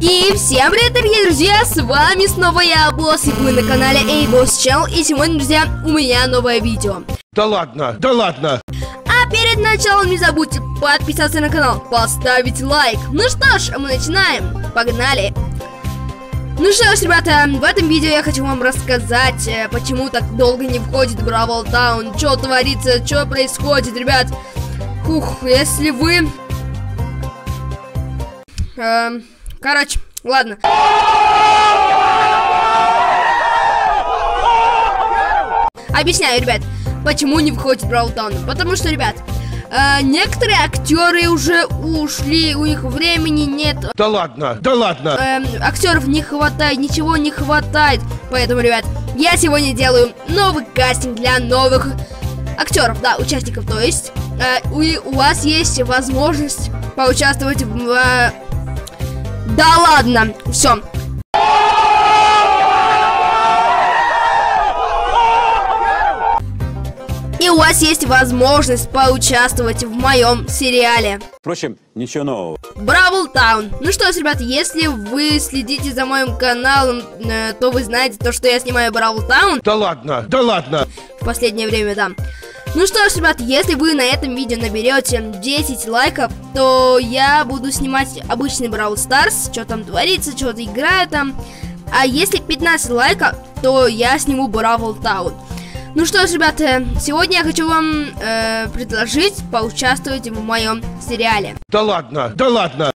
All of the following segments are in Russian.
И всем привет, дорогие друзья, с вами снова я, Босс, и вы на канале A-Boss Channel, и сегодня, друзья, у меня новое видео. Да ладно, да ладно. А перед началом не забудьте подписаться на канал, поставить лайк. Ну что ж, мы начинаем, погнали. Ну что ж, ребята, в этом видео я хочу вам рассказать, э, почему так долго не входит Бравл Таун, что творится, что происходит, ребят. Ух, если вы... Эм, короче, ладно. Объясняю, ребят, почему не входит Бравл Таун. Потому что, ребят, э, некоторые актеры уже ушли, у них времени нет. Да ладно, да ладно. Эм, актеров не хватает, ничего не хватает. Поэтому, ребят, я сегодня делаю новый кастинг для новых актеров, да, участников. То есть, э, у, у вас есть возможность поучаствовать в... э, да ладно, все. И у вас есть возможность поучаствовать в моем сериале. Впрочем, ничего нового. Бравл Таун. Ну что ж, ребят, если вы следите за моим каналом, э, то вы знаете то, что я снимаю Бравл Таун Да ладно, да ладно. в последнее время, да. Ну что ж, ребят, если вы на этом видео наберете 10 лайков, то я буду снимать обычный Brawl Stars, что там творится, что-то играю там. А если 15 лайков, то я сниму Brawl Town. Ну что ж, ребята, сегодня я хочу вам э, предложить поучаствовать в моем сериале. Да ладно, да ладно.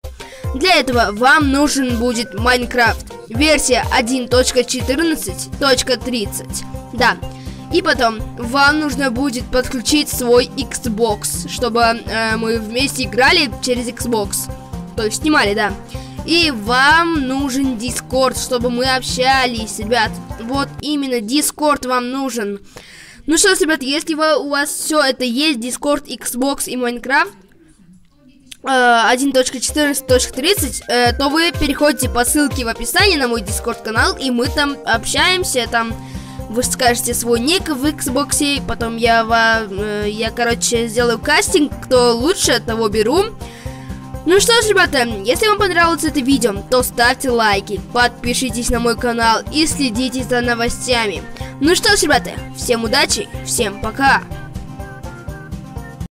Для этого вам нужен будет Minecraft, версия 1.14.30. Да. И потом вам нужно будет подключить свой Xbox, чтобы э, мы вместе играли через Xbox. То есть снимали, да. И вам нужен Discord, чтобы мы общались, ребят. Вот именно Discord вам нужен. Ну что ж, ребят, если вы, у вас все это есть, Discord, Xbox и Minecraft, э, 1.14.30, э, то вы переходите по ссылке в описании на мой Discord канал, и мы там общаемся, там вы скажете свой ник в Xbox, потом я, ва- э, я, короче, сделаю кастинг, кто лучше, того беру. Ну что ж, ребята, если вам понравилось это видео, то ставьте лайки, подпишитесь на мой канал и следите за новостями. Ну что ж, ребята, всем удачи, всем пока!